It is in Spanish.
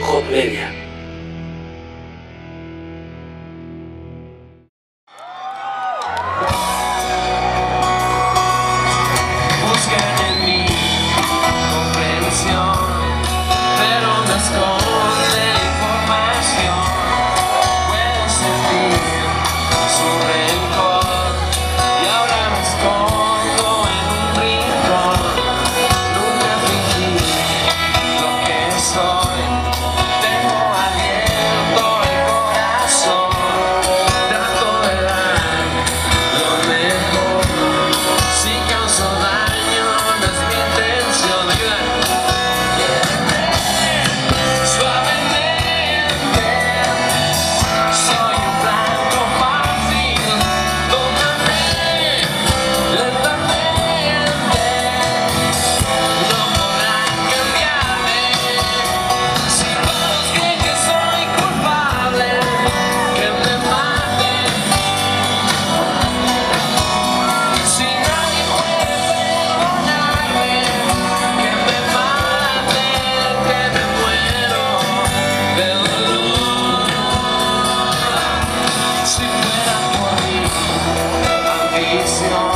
Media, buscan en mí comprensión, pero no esconde información, Puedo sentir su rencor. It's all.